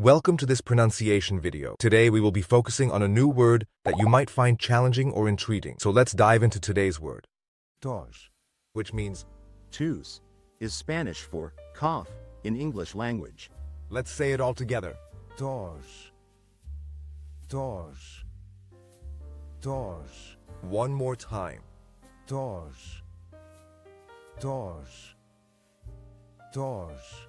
Welcome to this pronunciation video. Today we will be focusing on a new word that you might find challenging or intriguing. So let's dive into today's word, Tos. which means, Tos is Spanish for cough in English language. let's say it all together. Tos. Tos. Tos. One more time. Tos. Tos. Tos.